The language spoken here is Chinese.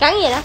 赶紧的